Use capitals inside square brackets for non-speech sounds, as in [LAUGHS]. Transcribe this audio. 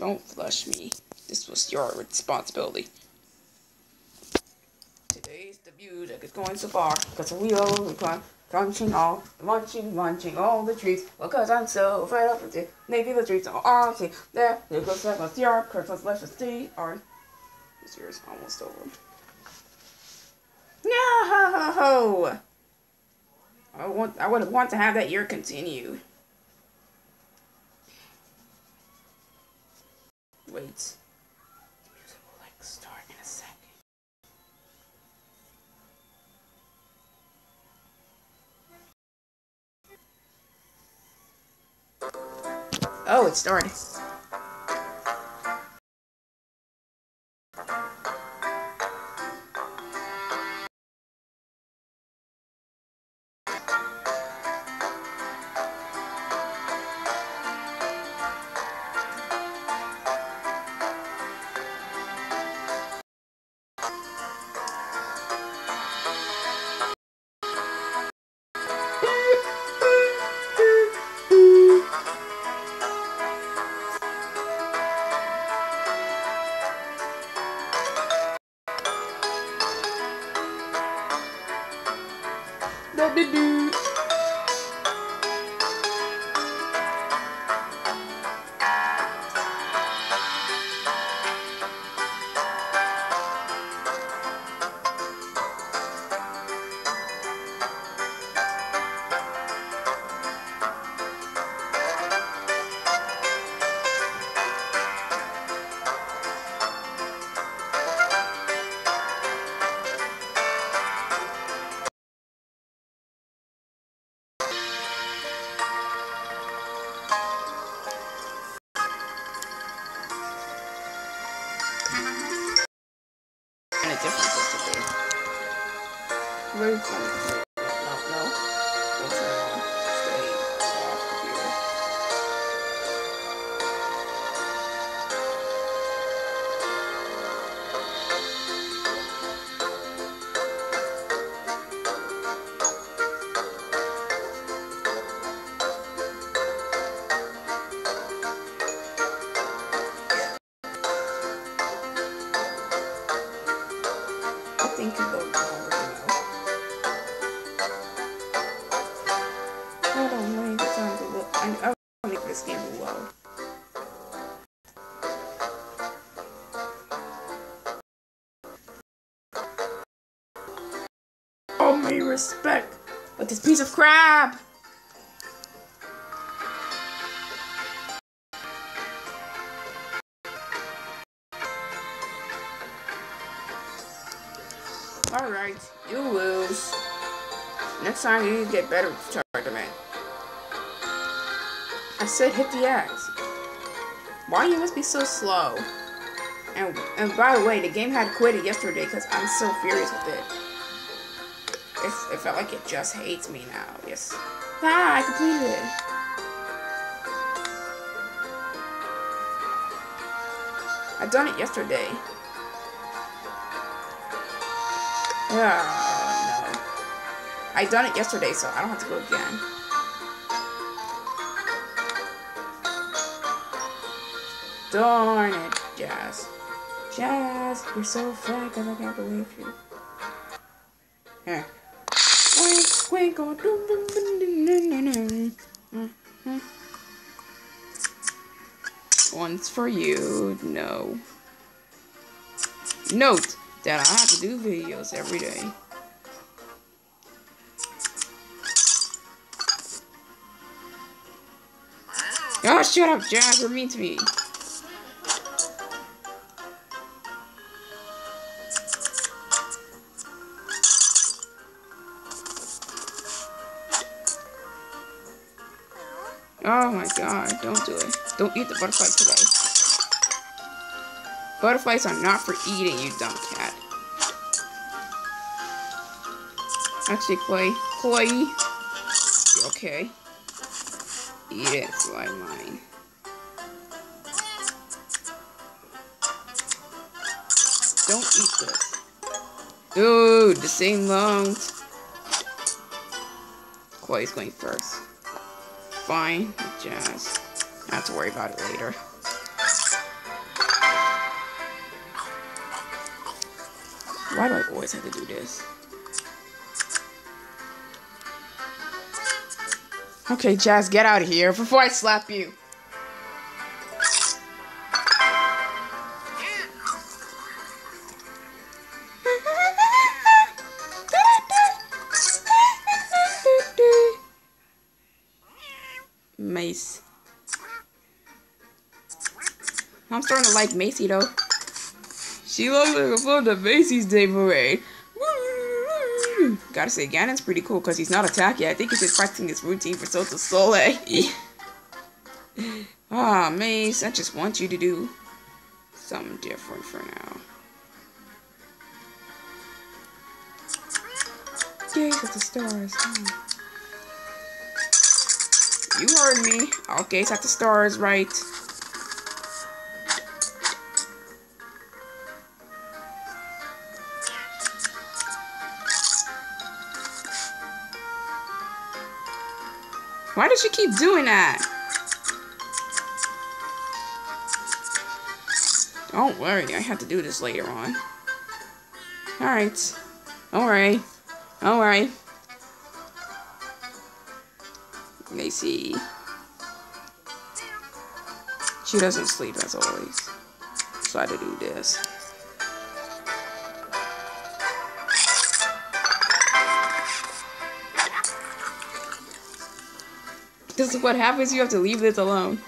Don't flush me. This was your responsibility. Today's the music is going so far. Cause we all climb, crunching all, munching, munching all the trees. Cause I'm so fed up with it. Maybe the trees are empty. There, there goes Christmas yard. Christmas let's just. Alright. This year's almost over. No! I want. I would want to have that year continue. Oh, it started. Do-do-do. Oh, me respect with this piece of crap. Alright, you lose. Next time you get better with Chargerman. I said hit the X. Why you must be so slow? And and by the way, the game had quit it yesterday because I'm so furious with it. It's, it felt like it just hates me now. Yes. Ah, I completed it. I done it yesterday. Oh, no. I done it yesterday, so I don't have to go again. Darn it, Jazz. Jazz, you're so fat because I can't believe you. Here. Mhm. One's for you. No. Note that I have to do videos every day. Oh, shut up, Jazz. You're mean to me. Oh my god, don't do it. Don't eat the butterfly today. Butterflies are not for eating, you dumb cat. Actually, Clay, Clay, you okay? Eat it, fly mine. Don't eat this. Dude, the same lungs. Clay's going first fine. Just Have to worry about it later. Why do I always have to do this? Okay, Jazz, get out of here before I slap you. I'm starting to like Macy though. She looks like a fun to Macy's Day Parade. Gotta say, Ganon's pretty cool because he's not attacking. I think he's just practicing his routine for Sota Sole. [LAUGHS] Ah, Mace, I just want you to do something different for now. Gaze at the stars. Oh. You heard me. I'll gaze at the stars, right? Why does she keep doing that? Don't worry, I have to do this later on. Alright. Alright. Alright. Macy. She doesn't sleep as always. So I had to do this. This is what happens, you have to leave this alone.